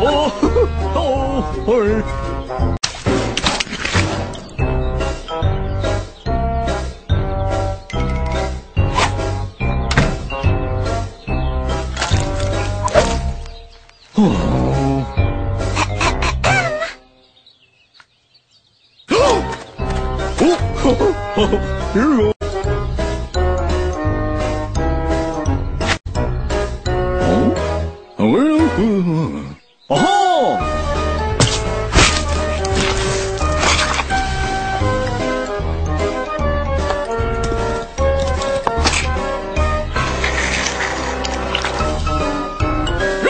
哦，哦，哦，哦，哦，哦，哦，哦，哦，哦，哦，哦，哦，哦，哦，哦，哦吼！